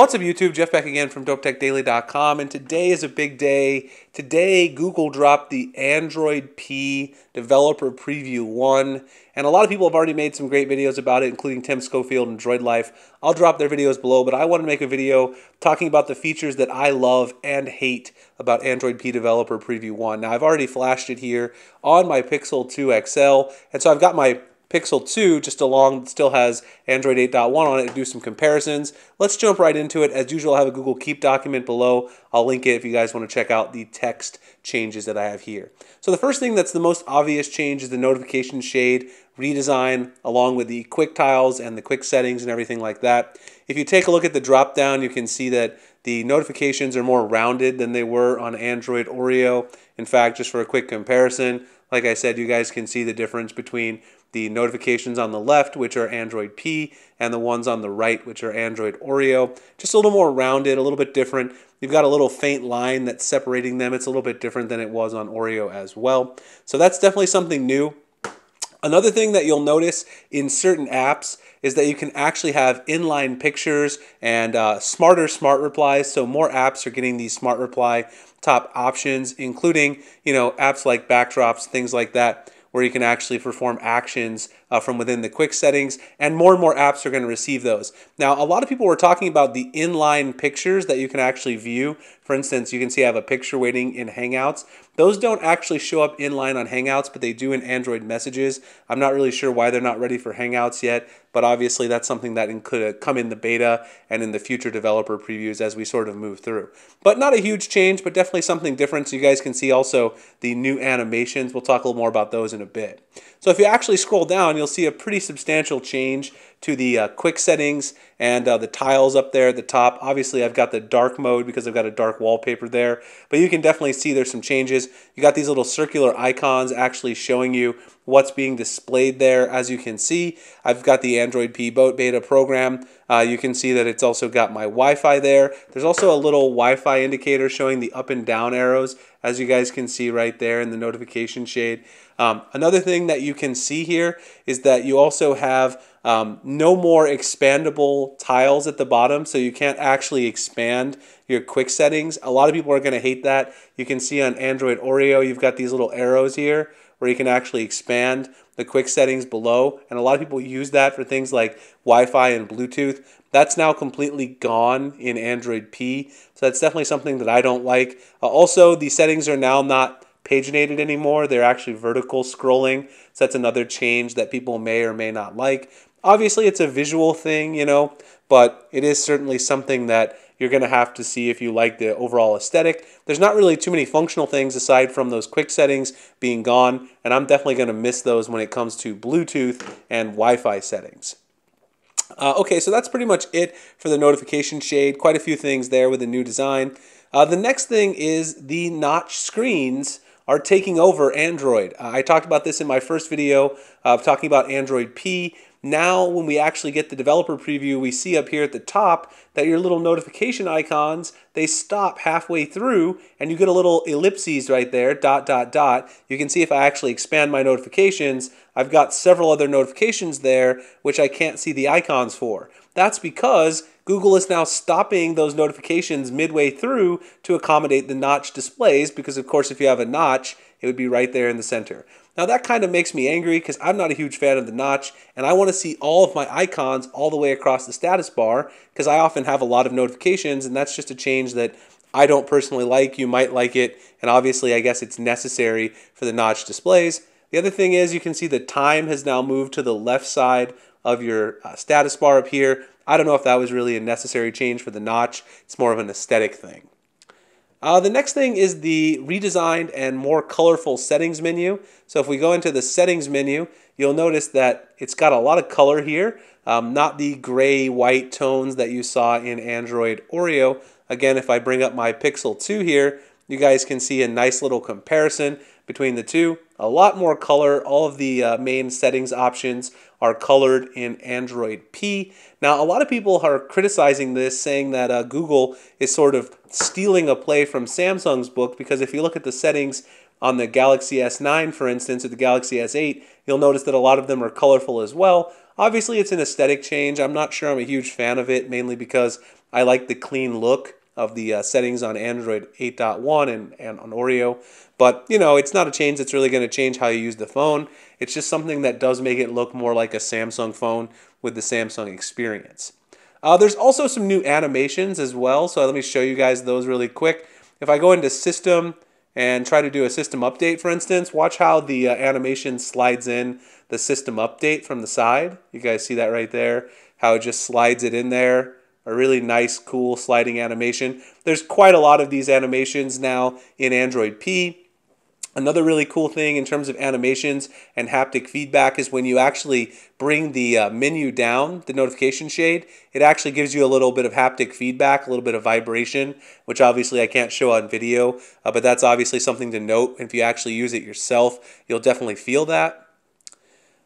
What's up, YouTube? Jeff back again from DopeTechDaily.com, and today is a big day. Today, Google dropped the Android P Developer Preview 1, and a lot of people have already made some great videos about it, including Tim Schofield and Droid Life. I'll drop their videos below, but I want to make a video talking about the features that I love and hate about Android P Developer Preview 1. Now, I've already flashed it here on my Pixel 2 XL, and so I've got my Pixel 2 just along still has Android 8.1 on it to do some comparisons. Let's jump right into it. As usual, I have a Google Keep document below. I'll link it if you guys want to check out the text changes that I have here. So the first thing that's the most obvious change is the notification shade redesign along with the quick tiles and the quick settings and everything like that. If you take a look at the drop down, you can see that the notifications are more rounded than they were on Android Oreo. In fact, just for a quick comparison, like I said, you guys can see the difference between the notifications on the left, which are Android P, and the ones on the right, which are Android Oreo. Just a little more rounded, a little bit different. You've got a little faint line that's separating them. It's a little bit different than it was on Oreo as well. So that's definitely something new. Another thing that you'll notice in certain apps is that you can actually have inline pictures and uh, smarter smart replies. So more apps are getting these smart reply top options, including you know apps like backdrops, things like that where you can actually perform actions uh, from within the quick settings, and more and more apps are going to receive those. Now, a lot of people were talking about the inline pictures that you can actually view. For instance, you can see I have a picture waiting in Hangouts. Those don't actually show up inline on Hangouts, but they do in Android messages. I'm not really sure why they're not ready for Hangouts yet, but obviously that's something that could come in the beta and in the future developer previews as we sort of move through. But not a huge change, but definitely something different. So you guys can see also the new animations. We'll talk a little more about those in a bit. So if you actually scroll down, you'll see a pretty substantial change to the uh, quick settings and uh, the tiles up there at the top. Obviously, I've got the dark mode because I've got a dark wallpaper there, but you can definitely see there's some changes. You got these little circular icons actually showing you what's being displayed there. As you can see, I've got the Android P Boat Beta program. Uh, you can see that it's also got my Wi-Fi there. There's also a little Wi-Fi indicator showing the up and down arrows, as you guys can see right there in the notification shade. Um, another thing that you can see here is that you also have um, no more expandable tiles at the bottom, so you can't actually expand your quick settings. A lot of people are going to hate that. You can see on Android Oreo, you've got these little arrows here where you can actually expand the quick settings below. And a lot of people use that for things like Wi-Fi and Bluetooth. That's now completely gone in Android P. So that's definitely something that I don't like. Uh, also, the settings are now not paginated anymore. They're actually vertical scrolling. So that's another change that people may or may not like. Obviously, it's a visual thing, you know, but it is certainly something that you're going to have to see if you like the overall aesthetic. There's not really too many functional things aside from those quick settings being gone, and I'm definitely going to miss those when it comes to Bluetooth and Wi-Fi settings. Uh, okay, so that's pretty much it for the notification shade. Quite a few things there with the new design. Uh, the next thing is the notch screens are taking over Android. Uh, I talked about this in my first video of talking about Android P. Now, when we actually get the developer preview, we see up here at the top that your little notification icons, they stop halfway through and you get a little ellipses right there, dot, dot, dot. You can see if I actually expand my notifications, I've got several other notifications there which I can't see the icons for. That's because Google is now stopping those notifications midway through to accommodate the notch displays because, of course, if you have a notch, it would be right there in the center. Now that kind of makes me angry because I'm not a huge fan of the notch and I want to see all of my icons all the way across the status bar because I often have a lot of notifications and that's just a change that I don't personally like. You might like it and obviously I guess it's necessary for the notch displays. The other thing is you can see the time has now moved to the left side of your uh, status bar up here. I don't know if that was really a necessary change for the notch. It's more of an aesthetic thing. Uh, the next thing is the redesigned and more colorful settings menu. So if we go into the settings menu, you'll notice that it's got a lot of color here, um, not the gray white tones that you saw in Android Oreo. Again, if I bring up my Pixel 2 here, you guys can see a nice little comparison between the two. A lot more color. All of the uh, main settings options are colored in Android P. Now, a lot of people are criticizing this, saying that uh, Google is sort of stealing a play from Samsung's book because if you look at the settings on the Galaxy S9, for instance, or the Galaxy S8, you'll notice that a lot of them are colorful as well. Obviously, it's an aesthetic change. I'm not sure I'm a huge fan of it, mainly because I like the clean look of the uh, settings on Android 8.1 and, and on Oreo. But, you know, it's not a change that's really going to change how you use the phone. It's just something that does make it look more like a Samsung phone with the Samsung experience. Uh, there's also some new animations as well, so let me show you guys those really quick. If I go into System and try to do a system update, for instance, watch how the uh, animation slides in the system update from the side. You guys see that right there? How it just slides it in there. A really nice, cool sliding animation. There's quite a lot of these animations now in Android P. Another really cool thing in terms of animations and haptic feedback is when you actually bring the uh, menu down, the notification shade, it actually gives you a little bit of haptic feedback, a little bit of vibration, which obviously I can't show on video, uh, but that's obviously something to note. If you actually use it yourself, you'll definitely feel that.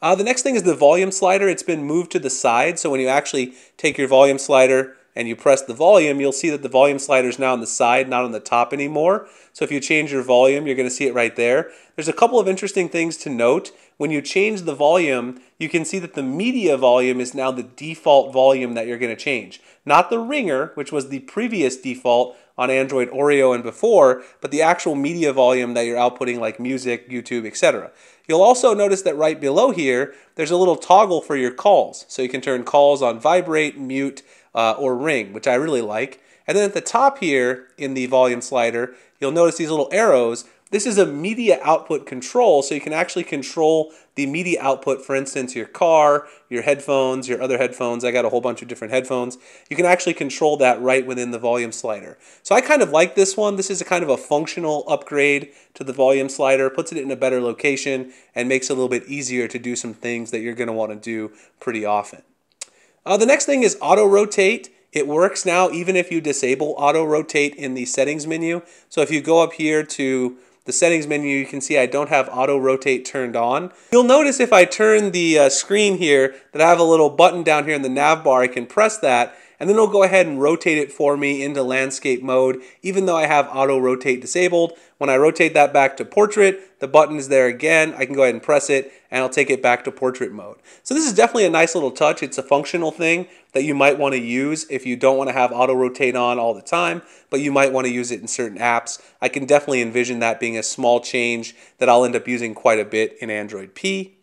Uh, the next thing is the volume slider. It's been moved to the side, so when you actually take your volume slider and you press the volume, you'll see that the volume slider is now on the side, not on the top anymore. So if you change your volume, you're going to see it right there. There's a couple of interesting things to note. When you change the volume, you can see that the media volume is now the default volume that you're going to change. Not the ringer, which was the previous default on Android Oreo and before, but the actual media volume that you're outputting like music, YouTube, etc. You'll also notice that right below here, there's a little toggle for your calls. So you can turn calls on vibrate, mute, uh, or ring, which I really like. And then at the top here in the volume slider, you'll notice these little arrows. This is a media output control, so you can actually control the media output, for instance, your car, your headphones, your other headphones. I got a whole bunch of different headphones. You can actually control that right within the volume slider. So I kind of like this one. This is a kind of a functional upgrade to the volume slider, puts it in a better location, and makes it a little bit easier to do some things that you're going to want to do pretty often. Uh, the next thing is auto rotate. It works now even if you disable auto rotate in the settings menu. So if you go up here to the settings menu, you can see I don't have auto rotate turned on. You'll notice if I turn the uh, screen here that I have a little button down here in the nav bar. I can press that and then it'll go ahead and rotate it for me into landscape mode, even though I have auto rotate disabled. When I rotate that back to portrait, the button is there again. I can go ahead and press it and I'll take it back to portrait mode. So this is definitely a nice little touch. It's a functional thing that you might want to use if you don't want to have auto rotate on all the time, but you might want to use it in certain apps. I can definitely envision that being a small change that I'll end up using quite a bit in Android P.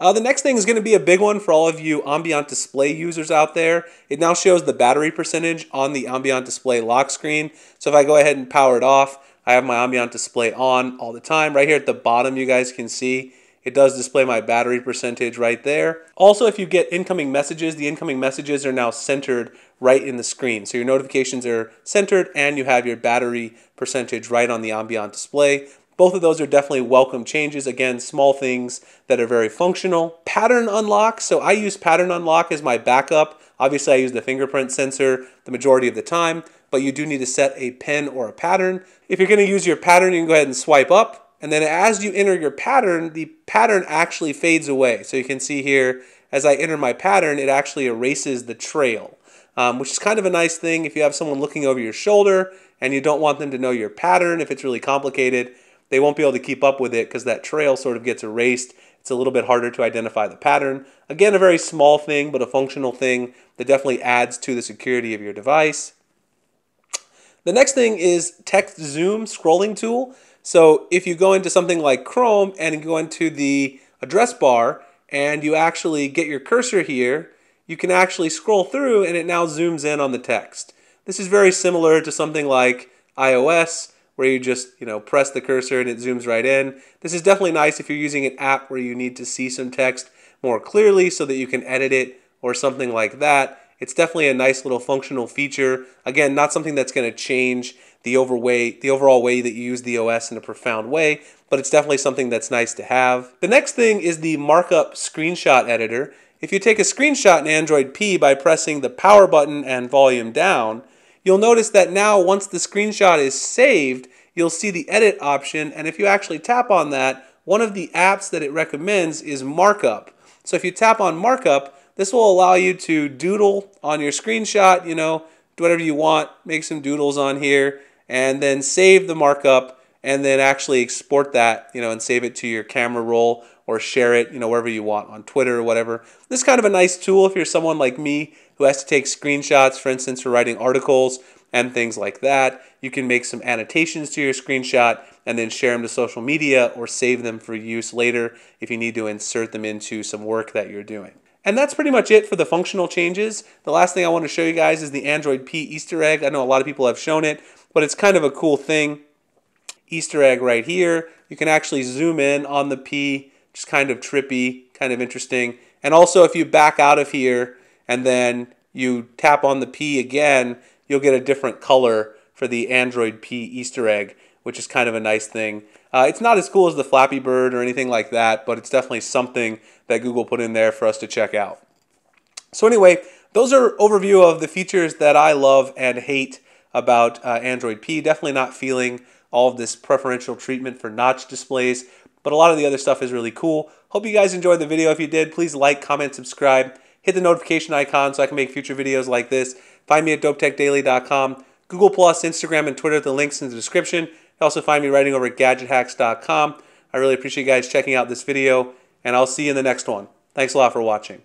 Uh, the next thing is going to be a big one for all of you ambient display users out there. It now shows the battery percentage on the ambient display lock screen. So if I go ahead and power it off, I have my ambient display on all the time. Right here at the bottom, you guys can see it does display my battery percentage right there. Also, if you get incoming messages, the incoming messages are now centered right in the screen. So your notifications are centered and you have your battery percentage right on the ambient display. Both of those are definitely welcome changes. Again, small things that are very functional. Pattern unlock. So I use pattern unlock as my backup. Obviously, I use the fingerprint sensor the majority of the time, but you do need to set a pin or a pattern. If you're going to use your pattern, you can go ahead and swipe up. And then as you enter your pattern, the pattern actually fades away. So you can see here, as I enter my pattern, it actually erases the trail, um, which is kind of a nice thing if you have someone looking over your shoulder and you don't want them to know your pattern if it's really complicated they won't be able to keep up with it because that trail sort of gets erased. It's a little bit harder to identify the pattern. Again, a very small thing, but a functional thing that definitely adds to the security of your device. The next thing is text zoom scrolling tool. So if you go into something like Chrome and go into the address bar and you actually get your cursor here, you can actually scroll through and it now zooms in on the text. This is very similar to something like iOS where you just you know press the cursor and it zooms right in. This is definitely nice if you're using an app where you need to see some text more clearly so that you can edit it or something like that. It's definitely a nice little functional feature. Again, not something that's going to change the overweight, the overall way that you use the OS in a profound way, but it's definitely something that's nice to have. The next thing is the markup screenshot editor. If you take a screenshot in Android P by pressing the power button and volume down, you'll notice that now once the screenshot is saved, you'll see the edit option. And if you actually tap on that, one of the apps that it recommends is Markup. So if you tap on Markup, this will allow you to doodle on your screenshot, you know, do whatever you want, make some doodles on here, and then save the markup and then actually export that, you know, and save it to your camera roll or share it, you know, wherever you want on Twitter or whatever. This is kind of a nice tool if you're someone like me who has to take screenshots, for instance, for writing articles and things like that. You can make some annotations to your screenshot and then share them to social media or save them for use later if you need to insert them into some work that you're doing. And that's pretty much it for the functional changes. The last thing I want to show you guys is the Android P Easter egg. I know a lot of people have shown it, but it's kind of a cool thing. Easter egg right here. You can actually zoom in on the P, just kind of trippy, kind of interesting. And also if you back out of here and then you tap on the P again, you'll get a different color for the Android P Easter egg, which is kind of a nice thing. Uh, it's not as cool as the Flappy Bird or anything like that, but it's definitely something that Google put in there for us to check out. So anyway, those are overview of the features that I love and hate about uh, Android P. Definitely not feeling all of this preferential treatment for notch displays, but a lot of the other stuff is really cool. Hope you guys enjoyed the video. If you did, please like, comment, subscribe, hit the notification icon so I can make future videos like this. Find me at dopetechdaily.com, Google+, Instagram, and Twitter. The links in the description. You also find me writing over at gadgethacks.com. I really appreciate you guys checking out this video, and I'll see you in the next one. Thanks a lot for watching.